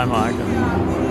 看房